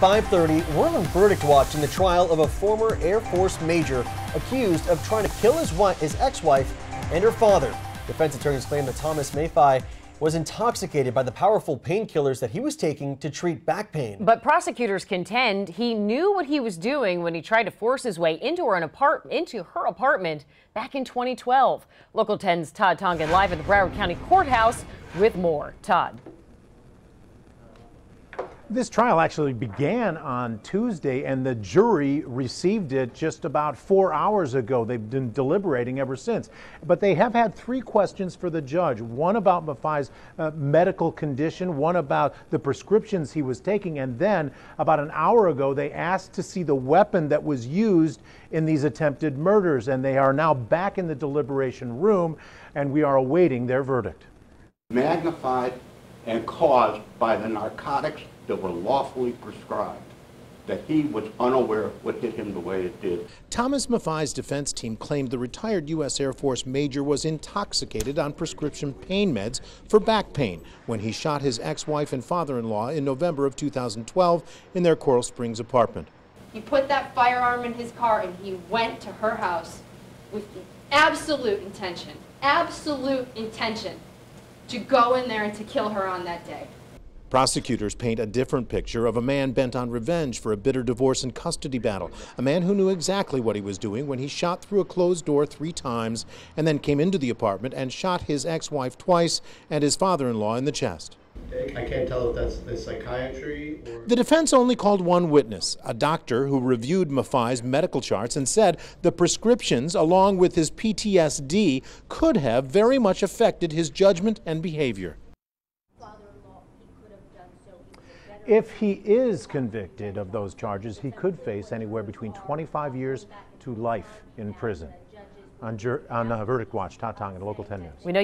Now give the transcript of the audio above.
5:30, we're on verdict watch in the trial of a former Air Force major accused of trying to kill his wife, his ex-wife, and her father. Defense attorneys claim that Thomas Maffei was intoxicated by the powerful painkillers that he was taking to treat back pain. But prosecutors contend he knew what he was doing when he tried to force his way into her, apart- into her apartment back in 2012. Local 10's Todd Tongen live at the Broward County Courthouse with more. Todd. This trial actually began on Tuesday, and the jury received it just about four hours ago. They've been deliberating ever since. But they have had three questions for the judge one about Maffei's uh, medical condition, one about the prescriptions he was taking, and then about an hour ago, they asked to see the weapon that was used in these attempted murders. And they are now back in the deliberation room, and we are awaiting their verdict. Magnified and caused by the narcotics that were lawfully prescribed, that he was unaware of what hit him the way it did. Thomas Maffei's defense team claimed the retired U.S. Air Force major was intoxicated on prescription pain meds for back pain when he shot his ex-wife and father-in-law in November of 2012 in their Coral Springs apartment. He put that firearm in his car and he went to her house with the absolute intention, absolute intention to go in there and to kill her on that day. Prosecutors paint a different picture of a man bent on revenge for a bitter divorce and custody battle. A man who knew exactly what he was doing when he shot through a closed door three times and then came into the apartment and shot his ex-wife twice and his father-in-law in the chest. I can't tell if that's the psychiatry or... The defense only called one witness, a doctor who reviewed Maffei's medical charts and said the prescriptions, along with his PTSD, could have very much affected his judgment and behavior. If he is convicted of those charges, he could face anywhere between 25 years to life in prison. On, on uh, Verdict Watch, Todd Tongen, Local 10 News. We know